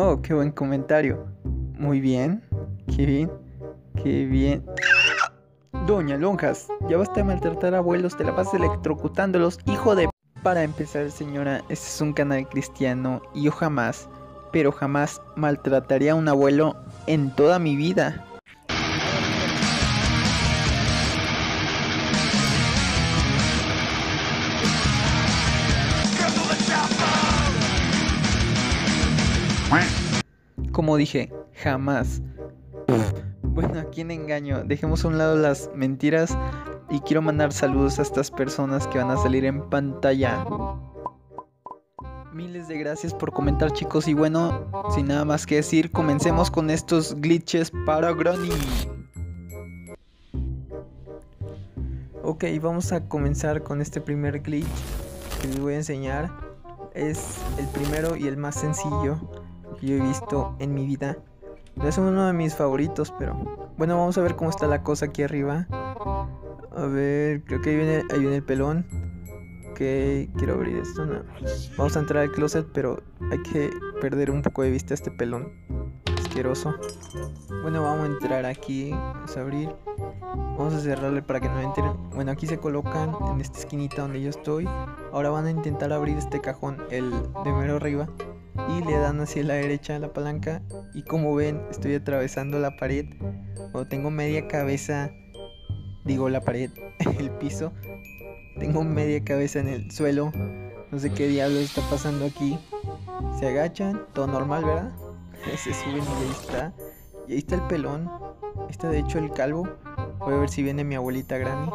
Oh, qué buen comentario. Muy bien. Qué bien. Qué bien. Doña Lonjas, ya basta de maltratar abuelos, te la vas electrocutándolos, hijo de... Para empezar, señora, este es un canal cristiano y yo jamás, pero jamás maltrataría a un abuelo en toda mi vida. Como dije, jamás. Bueno, ¿a quién engaño? Dejemos a un lado las mentiras y quiero mandar saludos a estas personas que van a salir en pantalla. Miles de gracias por comentar chicos y bueno, sin nada más que decir, comencemos con estos glitches para Granny. Ok, vamos a comenzar con este primer glitch que les voy a enseñar. Es el primero y el más sencillo yo he visto en mi vida. No es uno de mis favoritos, pero bueno, vamos a ver cómo está la cosa aquí arriba. A ver, creo que ahí viene, el pelón. Ok, quiero abrir esto. Vamos a entrar al closet, pero hay que perder un poco de vista este pelón asqueroso. Bueno, vamos a entrar aquí. Vamos a abrir. Vamos a cerrarle para que no entren. Bueno, aquí se colocan en esta esquinita donde yo estoy. Ahora van a intentar abrir este cajón, el de mero arriba y le dan hacia la derecha la palanca. Y como ven estoy atravesando la pared o tengo media cabeza digo la pared el piso tengo media cabeza en el suelo. No sé qué diablo está pasando aquí. Se agachan todo normal verdad se suben y ahí está. Y ahí está el pelón. Está de hecho el calvo. Voy a ver si viene mi abuelita Granny.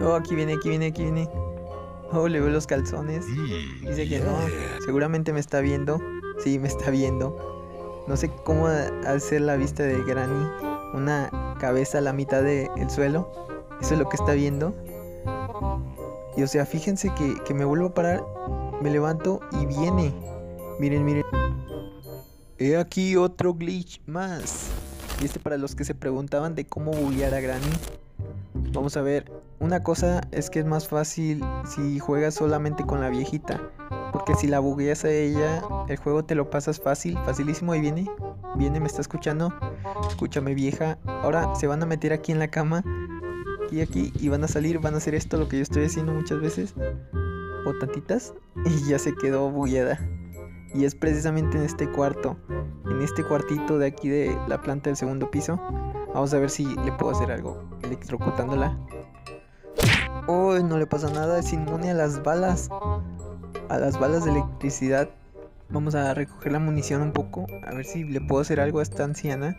Oh aquí viene aquí viene aquí viene Oh, le veo los calzones. Dice que no. Seguramente me está viendo. Sí, me está viendo. No sé cómo hacer la vista de Granny. Una cabeza a la mitad del suelo. Eso es lo que está viendo. Y o sea, fíjense que, que me vuelvo a parar. Me levanto y viene. Miren, miren. He aquí otro glitch más. Y este para los que se preguntaban de cómo bullear a Granny. Vamos a ver, una cosa es que es más fácil si juegas solamente con la viejita. Porque si la bugueas a ella, el juego te lo pasas fácil, facilísimo. Y viene, viene, me está escuchando. Escúchame vieja. Ahora se van a meter aquí en la cama. Y aquí, y van a salir, van a hacer esto, lo que yo estoy haciendo muchas veces. O tantitas. Y ya se quedó bugueada. Y es precisamente en este cuarto. En este cuartito de aquí de la planta del segundo piso. Vamos a ver si le puedo hacer algo electrocutándola. Oh, no le pasa nada, es inmune a las balas. A las balas de electricidad. Vamos a recoger la munición un poco. A ver si le puedo hacer algo a esta anciana.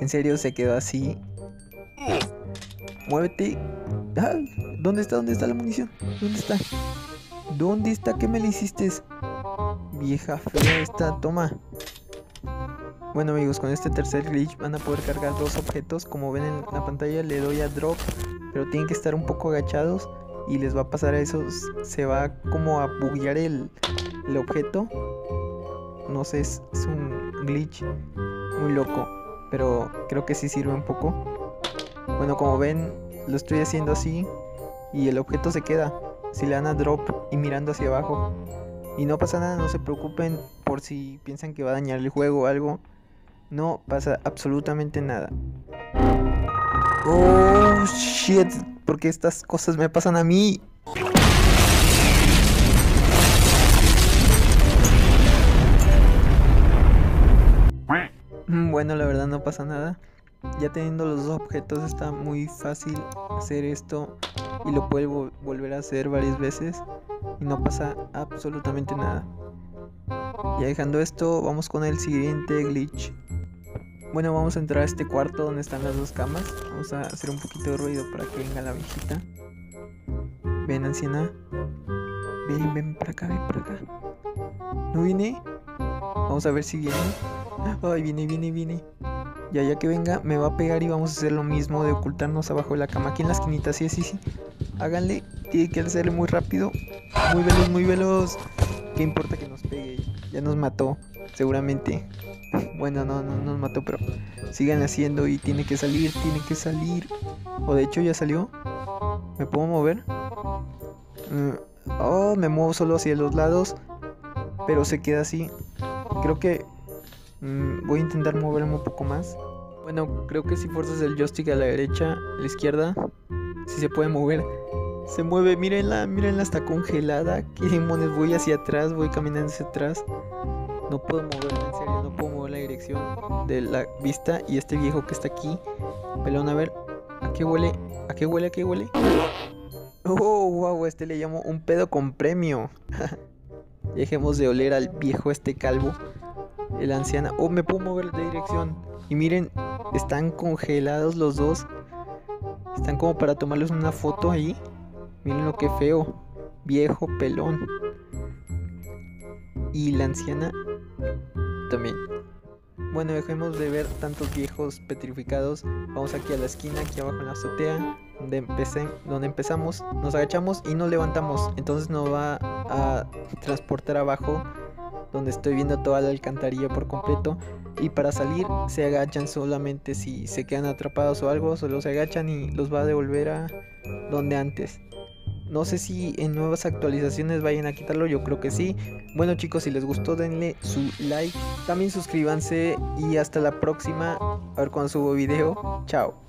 En serio, se quedó así. Muévete. Ah, ¿Dónde está? ¿Dónde está la munición? ¿Dónde está? ¿Dónde está? ¿Qué me le hiciste? Vieja fea esta, toma. Bueno amigos, con este tercer glitch van a poder cargar dos objetos. Como ven en la pantalla le doy a drop, pero tienen que estar un poco agachados y les va a pasar a eso. Se va como a buguear el, objeto. No sé, es, es un glitch muy loco, pero creo que sí sirve un poco. Bueno, como ven, lo estoy haciendo así y el objeto se queda. Si le dan a drop y mirando hacia abajo. Y no pasa nada, no se preocupen por si piensan que va a dañar el juego o algo no pasa absolutamente nada. Oh, shit, porque estas cosas me pasan a mí. Mm, bueno, la verdad no pasa nada. Ya teniendo los dos objetos está muy fácil hacer esto y lo puedo volver a hacer varias veces y no pasa absolutamente nada. Ya dejando esto, vamos con el siguiente glitch. Bueno, vamos a entrar a este cuarto donde están las dos camas. Vamos a hacer un poquito de ruido para que venga la viejita. Ven, anciana. Ven, ven para acá, ven para acá. ¿No viene? Vamos a ver si viene. Ay, viene, viene, viene. Ya, ya que venga, me va a pegar y vamos a hacer lo mismo de ocultarnos abajo de la cama. Aquí en la esquinita, sí, sí, sí. Háganle. Tiene que hacerle muy rápido. Muy veloz, muy veloz. ¿Qué importa que nos pegue? Ya nos mató, seguramente. Bueno, no, no nos mató, pero sigan haciendo y tiene que salir, tiene que salir. O de hecho ya salió. ¿Me puedo mover? Mm, oh, me muevo solo hacia los lados. Pero se queda así. creo que mm, voy a intentar moverme un poco más. Bueno, creo que si fuerzas el joystick a la derecha, a la izquierda, si se puede mover. Se mueve, mírenla, mírenla, está congelada. ¿Qué demonios? Voy hacia atrás, voy caminando hacia atrás. No puedo moverla, en serio, no puedo mover la dirección de la vista. Y este viejo que está aquí, pelón, a ver, ¿a qué huele? ¿A qué huele? ¿A qué huele? Oh, wow, este le llamo un pedo con premio. Dejemos de oler al viejo este calvo. El anciano. Oh, me puedo mover de dirección. Y miren, están congelados los dos. Están como para tomarles una foto ahí. Miren lo que feo. Viejo, pelón. Y la anciana también. Bueno, dejemos de ver tantos viejos petrificados. Vamos aquí a la esquina, aquí abajo en la azotea, donde, empecé, donde empezamos. Nos agachamos y nos levantamos. Entonces nos va a transportar abajo, donde estoy viendo toda la alcantarilla por completo. Y para salir se agachan solamente si se quedan atrapados o algo, solo se agachan y los va a devolver a donde antes. No sé si en nuevas actualizaciones vayan a quitarlo, yo creo que sí. Bueno chicos, si les gustó denle su like, también suscríbanse y hasta la próxima. A ver cuando subo video. Chao.